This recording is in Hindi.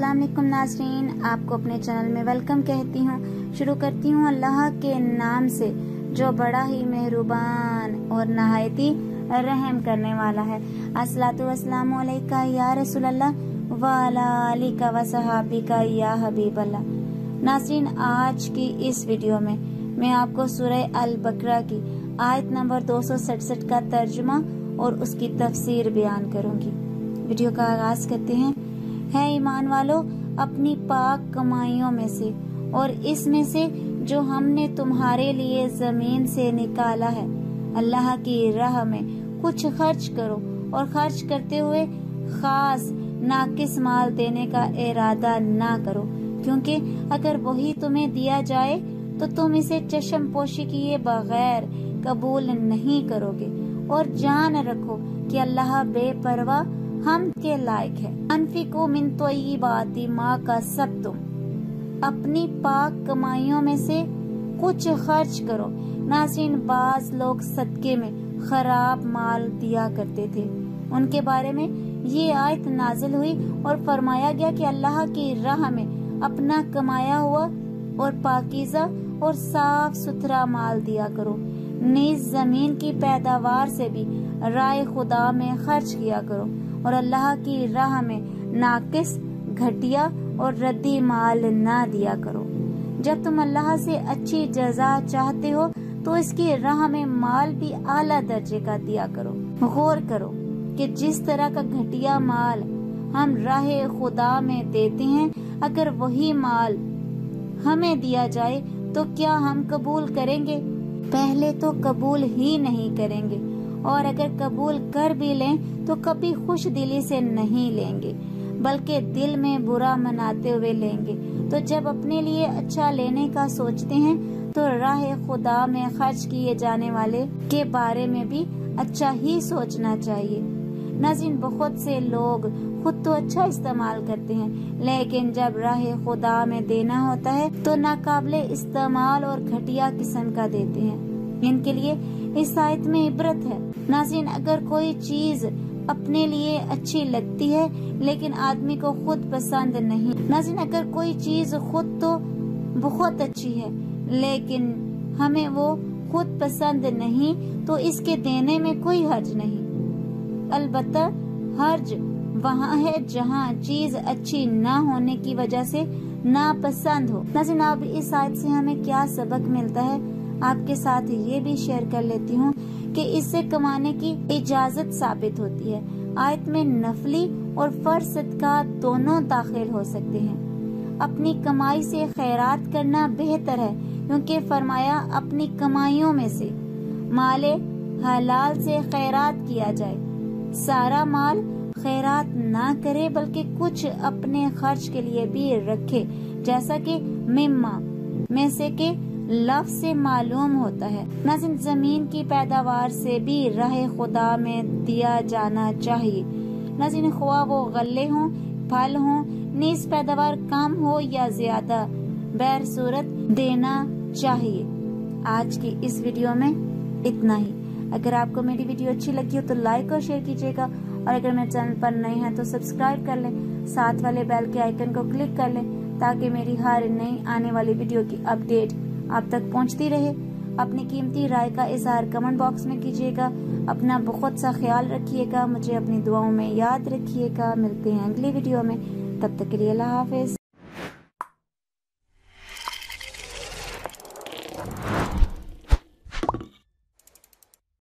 अस्सलाम वालेकुम नाजरीन, आपको अपने चैनल में वेलकम कहती हूँ। शुरू करती हूँ अल्लाह के नाम से, जो बड़ा ही मेहरबान और नहायती रहम करने वाला है। अलैका या रसूल अल्लाह वाला का व सहाबी का या हबीब अल्लाह नाजरीन, आज की इस वीडियो में मैं आपको सूरह अल बकरा की आयत नंबर दो का तर्जुमा और उसकी तफसीर बयान करूँगी। वीडियो का आगाज़ करते हैं। है ईमान वालो, अपनी पाक कमाइयों में से, और इसमें से जो हमने तुम्हारे लिए ज़मीन से निकाला है, अल्लाह की राह में कुछ खर्च करो, और खर्च करते हुए खास नाकिस माल देने का इरादा ना करो, क्योंकि अगर वही तुम्हें दिया जाए तो तुम इसे चशम पोशी किए बगैर कबूल नहीं करोगे। और जान रखो कि अल्लाह बेपरवाह हम के लायक है। अनफिको मिन तो बाती माँ का सब तुम अपनी पाक कमाइयों में से कुछ खर्च करो। नासिन बाज लोग सदके में खराब माल दिया करते थे। उनके बारे में ये आयत नाजिल हुई और फरमाया गया कि अल्लाह की राह में अपना कमाया हुआ और पाकिजा और साफ़ सुथरा माल दिया करो। नीज ज़मीन की पैदावार से भी राय खुदा में खर्च किया करो। और अल्लाह की राह में नाकिस, घटिया और रद्दी माल ना दिया करो। जब तुम अल्लाह से अच्छी जजा चाहते हो तो इसकी राह में माल भी आला दर्जे का दिया करो। गौर करो कि जिस तरह का घटिया माल हम राह खुदा में देते हैं, अगर वही माल हमें दिया जाए तो क्या हम कबूल करेंगे? पहले तो कबूल ही नहीं करेंगे। और अगर कबूल कर भी लें तो कभी खुश दिली से नहीं लेंगे, बल्कि दिल में बुरा मनाते हुए लेंगे। तो जब अपने लिए अच्छा लेने का सोचते हैं तो राह खुदा में खर्च किए जाने वाले के बारे में भी अच्छा ही सोचना चाहिए। नजीन, बहुत से लोग खुद तो अच्छा इस्तेमाल करते हैं, लेकिन जब राह खुदा में देना होता है तो नाकाबले इस्तेमाल और घटिया किस्म का देते हैं। इनके लिए इस आयत में इबरत है। नाजिन अगर कोई चीज़ अपने लिए अच्छी लगती है, लेकिन आदमी को खुद पसंद नहीं। नाजिन अगर कोई चीज़ खुद तो बहुत अच्छी है, लेकिन हमें वो खुद पसंद नहीं तो इसके देने में कोई हर्ज नहीं। अलबत् हर्ज वहाँ है जहाँ चीज़ अच्छी ना होने की वजह से नापसंद हो। नाजिन अब इस आयत से हमें क्या सबक मिलता है? आपके साथ ये भी शेयर कर लेती हूँ कि इससे कमाने की इजाज़त साबित होती है। आयत में नफली और फ़र्ज़ सदका दोनों दाखिल हो सकते हैं। अपनी कमाई से खैरात करना बेहतर है, क्योंकि फरमाया अपनी कमाइयों में से माले हलाल से खैरात किया जाए। सारा माल खैरात ना करे, बल्कि कुछ अपने खर्च के लिए भी रखे, जैसा कि मिम्मा में से के लफ्ज से मालूम होता है। न सिर्फ़ ज़मीन की पैदावार से भी रह खुदा में दिया जाना चाहिए। नाजिन खुआ वो गले हों, फल हों, नीस पैदावार कम हो या ज़्यादा, बैर सूरत देना चाहिए। आज की इस वीडियो में इतना ही। अगर आपको मेरी वीडियो अच्छी लगी हो तो लाइक और शेयर कीजिएगा। और अगर मेरे चैनल पर नए हैं तो सब्सक्राइब कर लें। साथ वाले बेल के आइकन को क्लिक कर लें ताकि मेरी हर नई आने वाली वीडियो की अपडेट आप तक पहुँचती रहे। अपनी कीमती राय का इजहार कमेंट बॉक्स में कीजिएगा। अपना बहुत सा ख्याल रखिएगा। मुझे अपनी दुआओं में याद रखिएगा। मिलते हैं अगली वीडियो में। तब तक के लिए अल्लाह हाफिज।